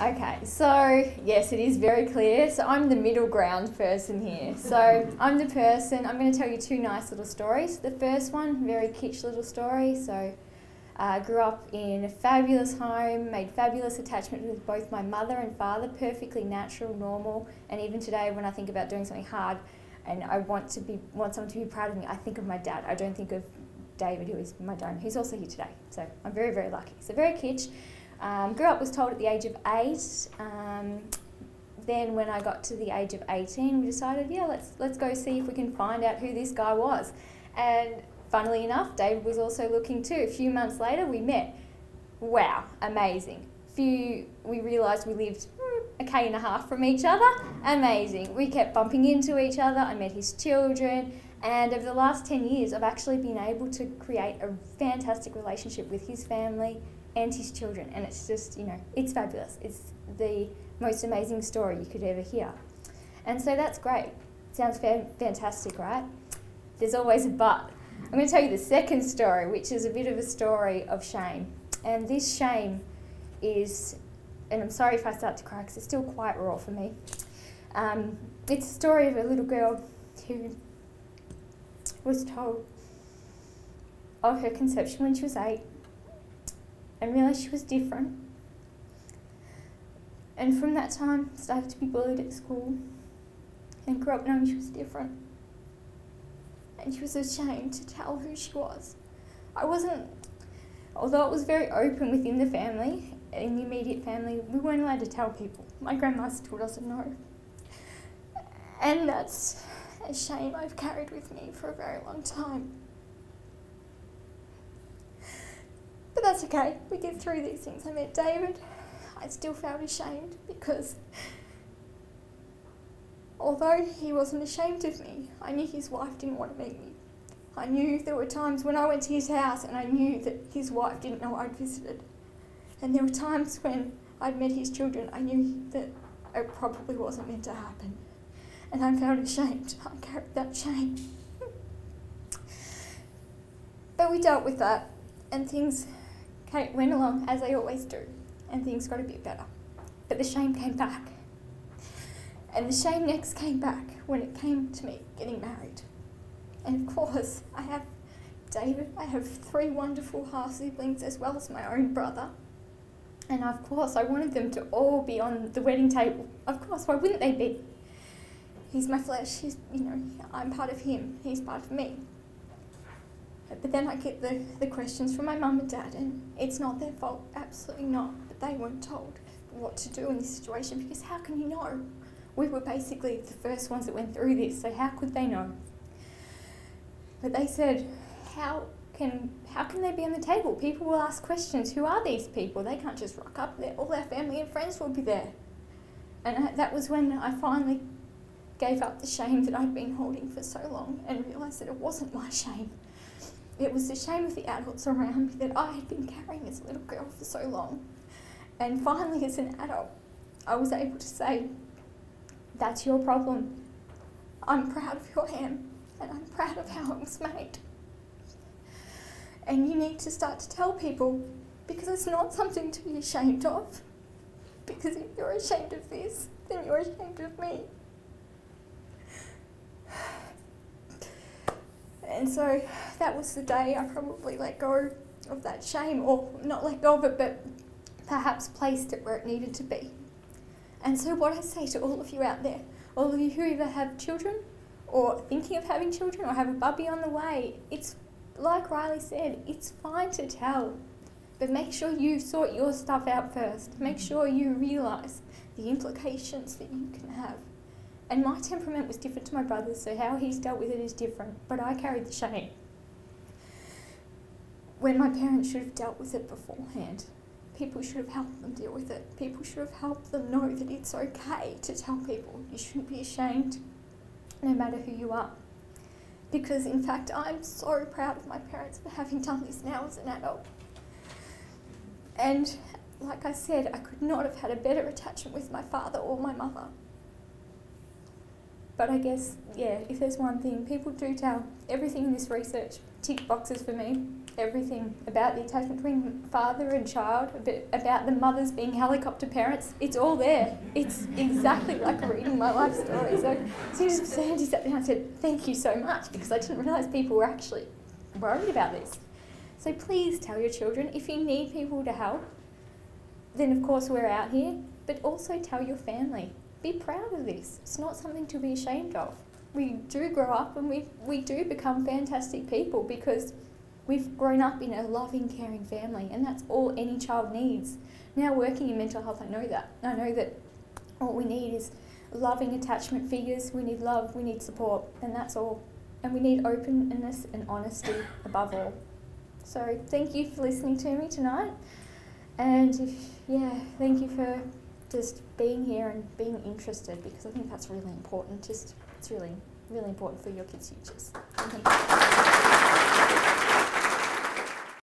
Okay, so yes, it is very clear. So I'm the middle ground person here. So I'm the person, I'm going to tell you two nice little stories. The first one, very kitsch little story. So I uh, grew up in a fabulous home, made fabulous attachment with both my mother and father, perfectly natural, normal. And even today, when I think about doing something hard and I want to be want someone to be proud of me, I think of my dad. I don't think of David, who is my dad. He's also here today. So I'm very, very lucky. So very kitsch. Um, grew up was told at the age of eight. Um, then when I got to the age of 18, we decided, yeah, let's let's go see if we can find out who this guy was. And funnily enough, David was also looking too. A few months later, we met. Wow, amazing. Few we realised we lived hmm, a k and a half from each other. Amazing. We kept bumping into each other. I met his children. And over the last 10 years, I've actually been able to create a fantastic relationship with his family, and his children. And it's just, you know, it's fabulous. It's the most amazing story you could ever hear. And so that's great. Sounds fa- fantastic, right? There's always a but. I'm going to tell you the second story, which is a bit of a story of shame. And this shame is, and I'm sorry if I start to cry because it's still quite raw for me. Um, it's a story of a little girl who was told of her conception when she was eight and realised she was different. And from that time, started to be bullied at school and grew up knowing she was different. And she was ashamed to tell who she was. I wasn't, although it was very open within the family, in the immediate family, we weren't allowed to tell people. My grandma still doesn't know. And that's a shame I've carried with me for a very long time. But that's okay, we get through these things. I met David, I still felt ashamed because although he wasn't ashamed of me, I knew his wife didn't want to meet me. I knew there were times when I went to his house and I knew that his wife didn't know I'd visited. And there were times when I'd met his children, I knew that it probably wasn't meant to happen. And I felt ashamed. I carried that shame. but we dealt with that and things Kate went along as they always do, and things got a bit better. But the shame came back. And the shame next came back when it came to me getting married. And of course, I have David, I have three wonderful half siblings as well as my own brother. And of course, I wanted them to all be on the wedding table. Of course, why wouldn't they be? He's my flesh, he's, you know, I'm part of him, he's part of me. But then I get the, the questions from my mum and dad, and it's not their fault, absolutely not. But they weren't told what to do in this situation because how can you know? We were basically the first ones that went through this, so how could they know? But they said, how can how can they be on the table? People will ask questions. Who are these people? They can't just rock up there. All our family and friends will be there. And I, that was when I finally gave up the shame that I'd been holding for so long and realised that it wasn't my shame. It was the shame of the adults around me that I had been carrying as a little girl for so long. And finally, as an adult, I was able to say, That's your problem. I'm proud of your am, and I'm proud of how it was made. And you need to start to tell people because it's not something to be ashamed of. Because if you're ashamed of this, then you're ashamed of me. And so that was the day I probably let go of that shame, or not let go of it, but perhaps placed it where it needed to be. And so, what I say to all of you out there, all of you who either have children or thinking of having children or have a bubby on the way, it's like Riley said, it's fine to tell, but make sure you sort your stuff out first. Make sure you realise the implications that you can have. And my temperament was different to my brother's, so how he's dealt with it is different, but I carried the shame. When my parents should have dealt with it beforehand. People should have helped them deal with it. People should have helped them know that it's okay to tell people. You shouldn't be ashamed, no matter who you are. Because, in fact, I'm so proud of my parents for having done this now as an adult. And, like I said, I could not have had a better attachment with my father or my mother. But I guess, yeah, if there's one thing, people do tell everything in this research tick boxes for me. everything about the attachment between father and child, about the mothers being helicopter parents. It's all there. It's exactly like reading my life story. So as soon as Sandy sat down and said, Thank you so much, because I didn't realise people were actually worried about this. So please tell your children if you need people to help, then of course we're out here, but also tell your family. Be proud of this. It's not something to be ashamed of. We do grow up and we, we do become fantastic people because we've grown up in a loving, caring family, and that's all any child needs. Now, working in mental health, I know that. I know that all we need is loving attachment figures, we need love, we need support, and that's all. And we need openness and honesty above all. So, thank you for listening to me tonight. And if, yeah, thank you for just being here and being interested because I think that's really important. Just it's really, really important for your kids' futures.